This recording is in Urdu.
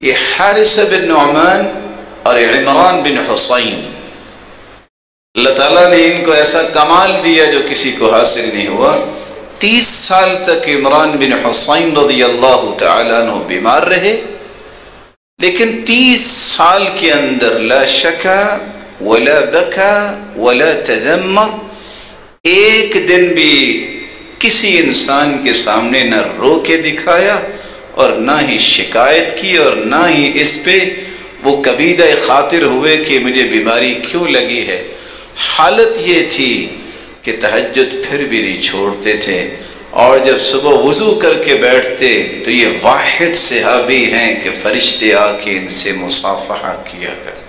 یہ حارث بن نعمان اور عمران بن حسین۔ اللہ تعالیٰ نے ان کو ایسا کمال دیا جو کسی کو حاصل نہیں ہوا۔ تیس سال تک عمران بن حسین رضی اللہ تعالیٰ عنہ بیمار رہے۔ لیکن تیس سال کے اندر لا شکا ولا بکا ولا تذمر ایک دن بھی کسی انسان کے سامنے نہ رو کے دکھایا۔ اور نہ ہی شکایت کی اور نہ ہی اس پہ وہ کبیدہ خاطر ہوئے کہ مجھے بیماری کیوں لگی ہے۔ حالت یہ تھی کہ تہجد پھر بھی نہیں چھوڑتے تھے اور جب صبح وضو کر کے بیٹھتے تو یہ واحد صحابی ہیں کہ فرشتے آ کے ان سے مصافحہ کیا کر